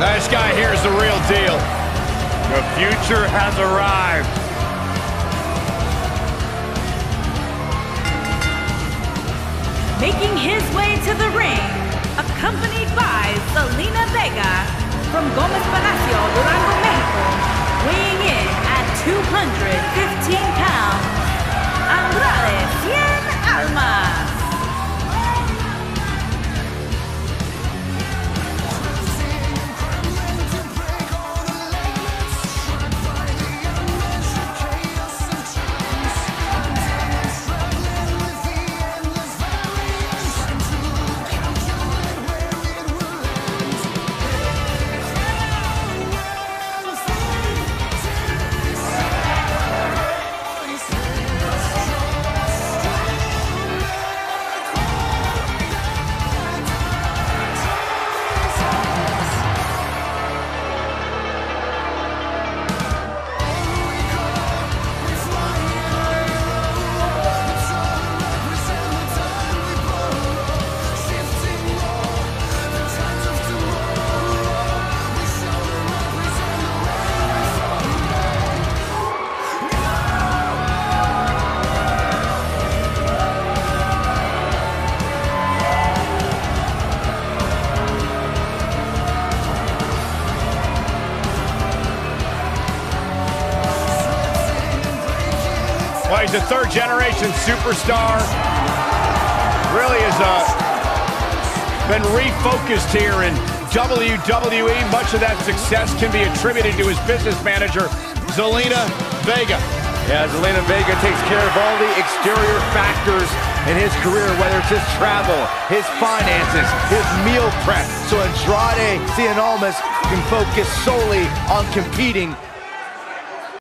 This guy here is the real deal. The future has arrived. Making his way to the ring, accompanied by Zelina Vega from Gomez Palacio, Durango, Mexico, weighing in at 215 pounds, Well, he's a third generation superstar. Really has uh, been refocused here in WWE. Much of that success can be attributed to his business manager, Zelina Vega. Yeah, Zelina Vega takes care of all the exterior factors in his career, whether it's his travel, his finances, his meal prep. So Andrade Cien Almas can focus solely on competing